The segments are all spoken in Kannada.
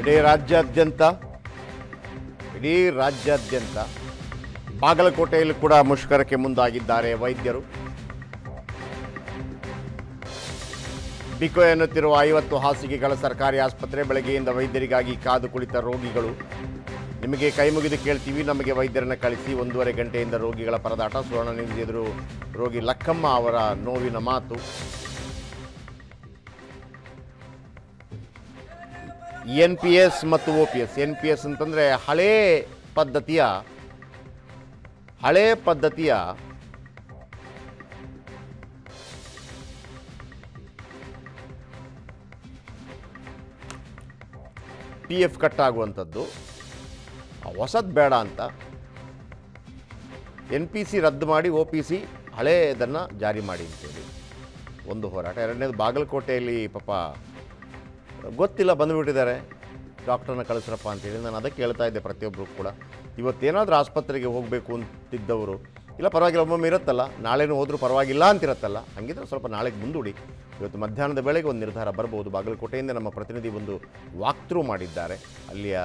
ಇಡೀ ರಾಜ್ಯಾದ್ಯಂತ ಇಡೀ ರಾಜ್ಯಾದ್ಯಂತ ಬಾಗಲಕೋಟೆಯಲ್ಲಿ ಕೂಡ ಮುಷ್ಕರಕ್ಕೆ ಮುಂದಾಗಿದ್ದಾರೆ ವೈದ್ಯರು. ಬಿಕೋ ಎನ್ನುತ್ತಿರುವ ಐವತ್ತು ಹಾಸಿಗೆಗಳ ಸರ್ಕಾರಿ ಆಸ್ಪತ್ರೆ ಬೆಳಗ್ಗೆಯಿಂದ ವೈದ್ಯರಿಗಾಗಿ ಕಾದು ಕುಳಿತ ರೋಗಿಗಳು. ನಿಮಗೆ ಕೈ ಮುಗಿದು ಕೇಳ್ತೀವಿ, ನಮಗೆ ವೈದ್ಯರನ್ನ ಕಳಿಸಿ ಒಂದೂವರೆ ಗಂಟೆಯಿಂದ ರೋಗಿಗಳ ಪರದಾಟ, ಸುವರ್ಣ ನ್ಯೂಸ್ ರೋಗಿ ಲಕ್ಕಮ್ಮ ಅವರ ನೋವಿನ ಮಾತು. ಎನ್ ಪಿ ಎಸ್ ಮತ್ತು O P S. N P S ಅಂತಂದರೆ ಹಳೇ ಪದ್ಧತಿಯ ಹಳೇ ಪದ್ಧತಿಯ ಪಿ ಎಫ್ ಕಟ್ ಆಗುವಂಥದ್ದು ಹೊಸದು ಬೇಡ ಅಂತ ಎನ್ ಪಿ ಸಿ ರದ್ದು ಮಾಡಿ ಒ ಪಿ ಸಿ ಹಳೇದನ್ನು ಜಾರಿ ಮಾಡಿ ಅಂತೇಳಿ. ಒಂದು ಹೋರಾಟ. ಎರಡನೇದು ಬಾಗಲಕೋಟೆಯಲ್ಲಿ ಪಾಪ ಗೊತ್ತಿಲ್ಲ, ಬಂದುಬಿಟ್ಟಿದ್ದಾರೆ. ಡಾಕ್ಟ್ರನ್ನ ಕಳಿಸ್ರಪ್ಪ ಅಂತೇಳಿ ನಾನು ಅದಕ್ಕೆ ಹೇಳ್ತಾ ಇದ್ದೆ ಪ್ರತಿಯೊಬ್ಬರು ಕೂಡ. ಇವತ್ತೇನಾದರೂ ಆಸ್ಪತ್ರೆಗೆ ಹೋಗಬೇಕು ಅಂತಿದ್ದವರು, ಇಲ್ಲ ಪರವಾಗಿಲ್ಲ, ಒಮ್ಮೊಮ್ಮೆ ಇರುತ್ತಲ್ಲ, ನಾಳೆನೂ ಹೋದರೂ ಪರವಾಗಿಲ್ಲ ಅಂತಿರತ್ತಲ್ಲ, ಹಂಗಿದ್ರೆ ಸ್ವಲ್ಪ ನಾಳೆಗೆ ಮುಂದೂಡಿ. ಇವತ್ತು ಮಧ್ಯಾಹ್ನದ ವೇಳೆಗೆ ಒಂದು ನಿರ್ಧಾರ ಬರ್ಬೋದು. ಬಾಗಲಕೋಟೆಯಿಂದ ನಮ್ಮ ಪ್ರತಿನಿಧಿ ಒಂದು ವಾಕ್ಥ್ರೂ ಮಾಡಿದ್ದಾರೆ. ಅಲ್ಲಿಯ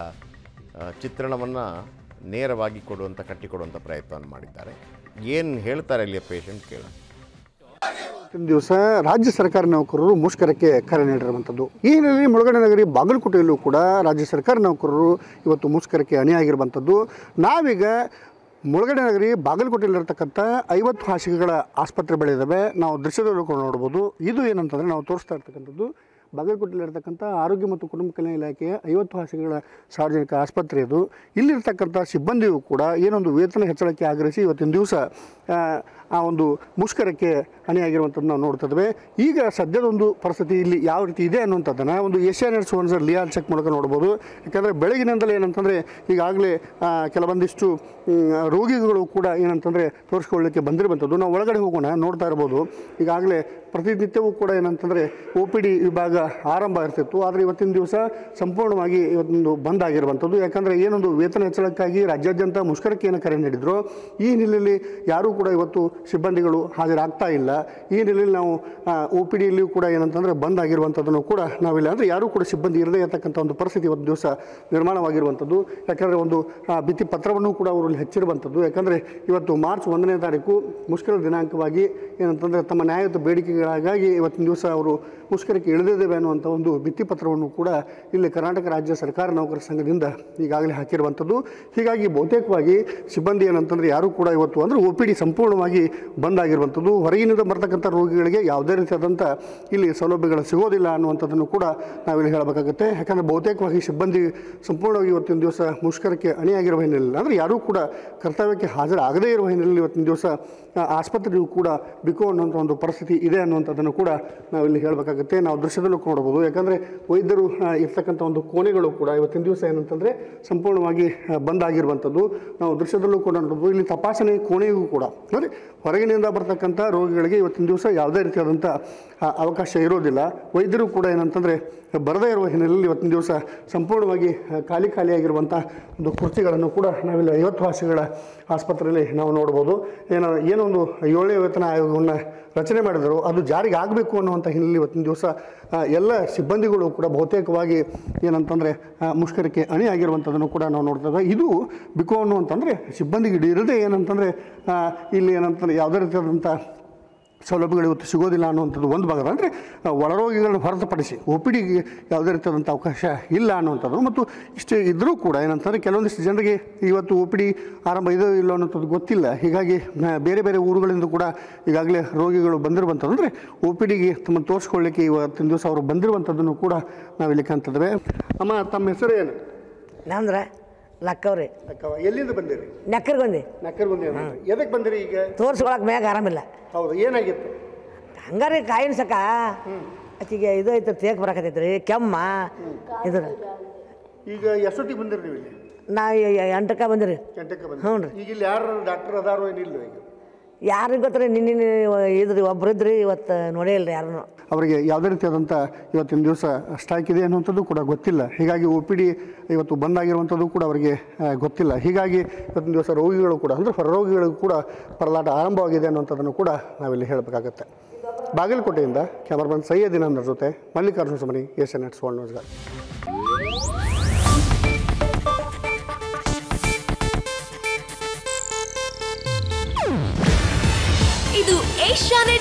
ಚಿತ್ರಣವನ್ನು ನೇರವಾಗಿ ಕೊಡುವಂಥ ಕಟ್ಟಿಕೊಡುವಂಥ ಪ್ರಯತ್ನವನ್ನು ಮಾಡಿದ್ದಾರೆ. ಏನು ಹೇಳ್ತಾರೆ ಅಲ್ಲಿಯ ಪೇಷಂಟ್ ಕೇಳೋಣ. ಇವತ್ತಿನ ದಿವಸ ರಾಜ್ಯ ಸರ್ಕಾರಿ ನೌಕರರು ಮುಷ್ಕರಕ್ಕೆ ಕರೆ ನೀಡಿರುವಂಥದ್ದು. ಈ ಹಿನ್ನೆಲೆಯಲ್ಲಿ ಮುಳುಗಡೆ ನಗರಿ ಬಾಗಲಕೋಟೆಯಲ್ಲೂ ಕೂಡ ರಾಜ್ಯ ಸರ್ಕಾರ ನೌಕರರು ಇವತ್ತು ಮುಷ್ಕರಕ್ಕೆ ಅಣಿಯಾಗಿರುವಂಥದ್ದು. ನಾವೀಗ ಮುಳುಗಡೆ ನಗರಿ ಬಾಗಲಕೋಟೆಯಲ್ಲಿರ್ತಕ್ಕಂಥ ಐವತ್ತು ಹಾಸಿಗೆಗಳ ಆಸ್ಪತ್ರೆ ಬೆಳೆದಿವೆ ನಾವು ದೃಶ್ಯದಲ್ಲೂ ಕೂಡ ನೋಡ್ಬೋದು. ಇದು ಏನಂತಂದರೆ ನಾವು ತೋರಿಸ್ತಾ ಇರ್ತಕ್ಕಂಥದ್ದು ಬಾಗಲಕೋಟೆಯಲ್ಲಿರ್ತಕ್ಕಂಥ ಆರೋಗ್ಯ ಮತ್ತು ಕುಟುಂಬ ಕಲ್ಯಾಣ ಇಲಾಖೆಯ ಐವತ್ತು ಹಾಸಿಗೆಗಳ ಸಾರ್ವಜನಿಕ ಆಸ್ಪತ್ರೆ ಅದು. ಇಲ್ಲಿರ್ತಕ್ಕಂಥ ಸಿಬ್ಬಂದಿಯು ಕೂಡ ಏನೊಂದು ವೇತನ ಹೆಚ್ಚಳಕ್ಕೆ ಆಗ್ರಹಿಸಿ ಇವತ್ತಿನ ದಿವಸ ಆ, ಒಂದು ಮುಷ್ಕರಕ್ಕೆ ಅಣಿಯಾಗಿರುವಂಥದ್ದು ನಾವು ನೋಡ್ತಿದ್ದೇವೆ ಈಗ ಸದ್ಯದೊಂದು ಪರಿಸ್ಥಿತಿ ಇಲ್ಲಿ ಯಾವ ರೀತಿ ಇದೆ ಅನ್ನುವಂಥದ್ದನ್ನು ಒಂದು ಏಷ್ಯಾ ಏಷ್ಯಾನೆಟ್ ಸರ್ ಲಿಯಾಲ್ ಚೆಕ್ ಮೂಲಕ ನೋಡ್ಬೋದು. ಯಾಕಂದರೆ ಬೆಳಗಿನಿಂದಲೇ ಏನಂತಂದರೆ ಈಗಾಗಲೇ ಕೆಲವೊಂದಿಷ್ಟು ರೋಗಿಗಳು ಕೂಡ ಏನಂತಂದರೆ ತೋರಿಸ್ಕೊಳ್ಳಿಕ್ಕೆ ಬಂದಿರುವಂಥದ್ದು. ನಾವು ಒಳಗಡೆ ಹೋಗೋಣ ನೋಡ್ತಾ ಇರ್ಬೋದು. ಈಗಾಗಲೇ ಪ್ರತಿನಿತ್ಯವೂ ಕೂಡ ಏನಂತಂದರೆ ಒ ಪಿ ಡಿ ವಿಭಾಗ ಆರಂಭ ಇರ್ತಿತ್ತು. ಆದರೆ ಇವತ್ತಿನ ದಿವಸ ಸಂಪೂರ್ಣವಾಗಿ ಇವತ್ತೊಂದು ಬಂದ್ ಆಗಿರುವಂಥದ್ದು. ಯಾಕಂದರೆ ಏನೊಂದು ವೇತನ ಹೆಚ್ಚಳಕ್ಕಾಗಿ ರಾಜ್ಯಾದ್ಯಂತ ಮುಷ್ಕರಕ್ಕೆ ಏನು ಕರೆ ನೀಡಿದ್ರು. ಈ ಹಿನ್ನೆಲೆಯಲ್ಲಿ ಯಾರೂ ಕೂಡ ಇವತ್ತು ಸಿಬ್ಬಂದಿಗಳು ಹಾಜರಾಗ್ತಾ ಇಲ್ಲ. ಈ ಹಿನ್ನೆಲೆಯಲ್ಲಿ ನಾವು ಒ ಪಿ ಡಿಯಲ್ಲಿಯೂ ಕೂಡ ಏನಂತಂದರೆ ಬಂದ್ ಆಗಿರುವಂಥದ್ದನ್ನು ಕೂಡ ನಾವಿಲ್ಲ, ಅಂದರೆ ಯಾರೂ ಕೂಡ ಸಿಬ್ಬಂದಿ ಇರದೇ ಇರತಕ್ಕಂಥ ಒಂದು ಪರಿಸ್ಥಿತಿ ಇವತ್ತು ದಿವಸ ನಿರ್ಮಾಣವಾಗಿರುವಂಥದ್ದು. ಯಾಕಂದರೆ ಒಂದು ಭಿತ್ತಿ ಪತ್ರವನ್ನು ಕೂಡ ಅವರು ಹೆಚ್ಚಿರುವಂಥದ್ದು. ಯಾಕಂದರೆ ಇವತ್ತು ಮಾರ್ಚ್ ಒಂದನೇ ತಾರೀಕು ಮುಷ್ಕರ ದಿನಾಂಕವಾಗಿ ಏನಂತಂದರೆ ತಮ್ಮ ನ್ಯಾಯಯುತ ಬೇಡಿಕೆಗಳಿಗಾಗಿ ಇವತ್ತಿನ ದಿವಸ ಅವರು ಮುಷ್ಕರಕ್ಕೆ ಇಳಿದಿದ್ದೇವೆ ಅನ್ನುವಂಥ ಒಂದು ಭಿತ್ತಿಪತ್ರವನ್ನು ಕೂಡ ಇಲ್ಲಿ ಕರ್ನಾಟಕ ರಾಜ್ಯ ಸರ್ಕಾರ ನೌಕರ ಸಂಘದಿಂದ ಈಗಾಗಲೇ ಹಾಕಿರುವಂಥದ್ದು. ಹೀಗಾಗಿ ಬಹುತೇಕವಾಗಿ ಸಿಬ್ಬಂದಿ ಏನಂತಂದರೆ ಯಾರೂ ಕೂಡ ಇವತ್ತು ಅಂದರೆ ಒ ಪಿ ಡಿ ಸಂಪೂರ್ಣವಾಗಿ ಬಂದ್ ಆಗಿರುವಂಥದ್ದು. ಹೊರಗಿನಿಂದ ಬರ್ತಕ್ಕಂಥ ರೋಗಿಗಳಿಗೆ ಯಾವುದೇ ರೀತಿಯಾದಂಥ ಇಲ್ಲಿ ಸೌಲಭ್ಯಗಳು ಸಿಗೋದಿಲ್ಲ ಅನ್ನುವಂಥದ್ದನ್ನು ಕೂಡ ನಾವಿಲ್ಲಿ ಹೇಳಬೇಕಾಗುತ್ತೆ. ಯಾಕಂದರೆ ಬಹುತೇಕವಾಗಿ ಸಿಬ್ಬಂದಿ ಸಂಪೂರ್ಣವಾಗಿ ಇವತ್ತಿನ ದಿವಸ ಮುಷ್ಕರಕ್ಕೆ ಅಣಿಯಾಗಿರುವ ಹಿನ್ನೆಲೆಯಲ್ಲಿ. ಅಂದರೆ ಯಾರೂ ಕೂಡ ಕರ್ತವ್ಯಕ್ಕೆ ಹಾಜರಾಗದೇ ಇರುವ ಹಿನ್ನೆಲೆಯಲ್ಲಿ ಇವತ್ತಿನ ದಿವಸ ಆಸ್ಪತ್ರೆಯೂ ಕೂಡ ಬಿಕೋ ಅನ್ನೋಂಥ ಒಂದು ಪರಿಸ್ಥಿತಿ ಇದೆ ಅನ್ನುವಂಥದ್ದನ್ನು ಕೂಡ ನಾವು ಇಲ್ಲಿ ಹೇಳಬೇಕಾಗುತ್ತೆ. ನಾವು ದೃಶ್ಯದಲ್ಲೂ ನೋಡ್ಬೋದು ಯಾಕಂದರೆ ವೈದ್ಯರು ಇರ್ತಕ್ಕಂಥ ಒಂದು ಕೋಣೆಗಳು ಕೂಡ ಇವತ್ತಿನ ದಿವಸ ಏನಂತಂದರೆ ಸಂಪೂರ್ಣವಾಗಿ ಬಂದ್ ಆಗಿರುವಂಥದ್ದು. ನಾವು ದೃಶ್ಯದಲ್ಲೂ ಕೂಡ ನೋಡ್ಬೋದು ಇಲ್ಲಿ ತಪಾಸಣೆ ಕೋಣೆಗೂ ಕೂಡ. ಅಂದರೆ ಹೊರಗಿನಿಂದ ಬರ್ತಕ್ಕಂಥ ರೋಗಿಗಳಿಗೆ ಇವತ್ತಿನ ದಿವಸ ಯಾವುದೇ ರೀತಿಯಾದಂಥ ಅವಕಾಶ ಇರೋದಿಲ್ಲ. ವೈದ್ಯರು ಕೂಡ ಏನಂತಂದರೆ ಬರದೇ ಇರುವ ಹಿನ್ನೆಲೆಯಲ್ಲಿ ಇವತ್ತಿನ ದಿವಸ ಸಂಪೂರ್ಣವಾಗಿ ಖಾಲಿ ಖಾಲಿಯಾಗಿರುವಂಥ ಒಂದು ಕುರ್ಚಿಗಳನ್ನು ಕೂಡ ನಾವಿಲ್ಲಿ ಐವತ್ತು ವಾಸಿಗಳ ಆಸ್ಪತ್ರೆಯಲ್ಲಿ ನಾವು ನೋಡ್ಬೋದು ಏನೋ, ಏನೊಂದು ಏಳನೇ ವೇತನ ಆಯೋಗವನ್ನು ರಚನೆ ಮಾಡಿದರು. ಅದು ಜಾರಿಗೆ ಆಗಬೇಕು ಅನ್ನುವಂಥ ಹಿನ್ನೆಲೆ ಇವತ್ತಿನ ದಿವಸ ಎಲ್ಲ ಸಿಬ್ಬಂದಿಗಳು ಕೂಡ ಬಹುತೇಕವಾಗಿ ಏನಂತಂದರೆ ಮುಷ್ಕರಕ್ಕೆ ಅಣಿಯಾಗಿರುವಂಥದ್ದನ್ನು ಕೂಡ ನಾವು ನೋಡ್ತೇವೆ ಇದು ಬಿಕೋ ಅನ್ನುವಂತಂದರೆ, ಸಿಬ್ಬಂದಿಗೆ ಇರದೇ ಏನಂತಂದರೆ ಇಲ್ಲಿ ಏನಂತಂದರೆ ಯಾವುದೇ ರೀತಿಯಾದಂಥ ಸೌಲಭ್ಯಗಳು ಇವತ್ತು ಸಿಗೋದಿಲ್ಲ ಅನ್ನುವಂಥದ್ದು ಒಂದು ಭಾಗದ ಅಂದರೆ ಒಳರೋಗಿಗಳನ್ನು ಹೊರತುಪಡಿಸಿ ಒ ಪಿ ಡಿಗೆ ಯಾವುದೇ ರೀತಿಯಾದಂಥ ಅವಕಾಶ ಇಲ್ಲ ಅನ್ನುವಂಥದ್ದು ಮತ್ತು ಇಷ್ಟು ಇದ್ದರೂ ಕೂಡ ಏನಂತಂದರೆ ಕೆಲವೊಂದಿಷ್ಟು ಜನರಿಗೆ ಇವತ್ತು ಒ ಪಿ ಡಿ ಆರಂಭ ಇದೋ ಇಲ್ಲ ಅನ್ನೋಂಥದ್ದು ಗೊತ್ತಿಲ್ಲ. ಹೀಗಾಗಿ ಬೇರೆ ಬೇರೆ ಊರುಗಳಿಂದ ಕೂಡ ಈಗಾಗಲೇ ರೋಗಿಗಳು ಬಂದಿರುವಂಥದ್ದು ಅಂದರೆ, ಒ ಪಿ ಡಿಗೆ ತಮ್ಮ ತೋರಿಸ್ಕೊಳ್ಳಿಕ್ಕೆ ಇವತ್ತಿನ ದಿವಸ ಅವರು ಬಂದಿರುವಂಥದ್ದನ್ನು ಕೂಡ ನಾವಿಲ್ಲಿ ಕಾಣ್ತಿದ್ದೇವೆ ಅಮ್ಮ, ತಮ್ಮ ಹೆಸರು ಏನು? ನಮ್ದ್ರ ಲಕ್ಕವ್ರಿ ಅಕ್ಕವ ಎಲ್ಲಿಂದ ಬಂದಿರಿ? ನೆಕ್ಕರ್ಗೆ ಬಂದಿ. ನಕ್ಕರ್ಗುಂದಿ ಎದಕ್ಕೆ ಬಂದಿರಿ ಈಗ? ತೋರ್ಸ್ಕೊಳಕ್ ಮ್ಯಾಗ ಆರಾಮಿಲ್ಲ. ಹೌದು ಏನಾಗಿತ್ತು? ಹಂಗಾರೆ ಕಾಯಿನ ಸಕ ಆಕಿಗೆ ಇದು ಐತೆ ತೇಕ್ ಬರಕತ್ತೈತ್ರಿ ಕೆಮ್ಮ. ಇದು ಈಗ ಎಷ್ಟೊತ್ತಿಗೆ ಬಂದಿರಿ ನೀವು ಇಲ್ಲಿ? ನಾ ಎಂಟಕ್ಕೆ ಬಂದಿರಿ. ಎಂಟಕ್ಕೆ ಬಂದ್ರಿ. ಹ್ಞೂ ರೀ ಈಗ ಇಲ್ಲಿ ಯಾರು ಡಾಕ್ಟರ್ ಅದಾರೋ ಏನಿಲ್ಲ ಈಗ? ಯಾರಿಗೆ ಗೊತ್ತ್ರಿ ನಿನ್ನೆ ಇದ್ರಿ ಒಬ್ರು ಇದ್ರಿ ಇವತ್ತು ನೋಡೇ ಇಲ್ರಿ ಯಾರನ್ನು ಅವರಿಗೆ ಯಾವುದೇ ರೀತಿಯಾದಂಥ ಇವತ್ತಿನ ದಿವಸ ಸ್ಟ್ರೈಕ್ ಇದೆ ಅನ್ನುವಂಥದ್ದು ಕೂಡ ಗೊತ್ತಿಲ್ಲ. ಹೀಗಾಗಿ ಒ ಪಿ ಡಿ ಇವತ್ತು ಬಂದ್ ಆಗಿರುವಂಥದ್ದು ಕೂಡ ಅವರಿಗೆ ಗೊತ್ತಿಲ್ಲ. ಹೀಗಾಗಿ ಇವತ್ತಿನ ದಿವಸ ರೋಗಿಗಳು ಕೂಡ, ಅಂದರೆ ಹೊರರೋಗಿಗಳಿಗೂ ಕೂಡ ಪರಲಾಟ ಆರಂಭವಾಗಿದೆ ಅನ್ನುವಂಥದ್ದನ್ನು ಕೂಡ ನಾವಿಲ್ಲಿ ಹೇಳಬೇಕಾಗತ್ತೆ. ಬಾಗಲಕೋಟೆಯಿಂದ ಕ್ಯಾಮರಾಮನ್ ಸೈಯದ್ ಇನಂದರ ಜೊತೆ ಮಲ್ಲಿಕಾರ್ಜುನ ಸುಮನಿ ಎನ್ ಎಟ್ ಸುವರ್ಣ ಇದು ಏಷ್ಯಾನೆಟ್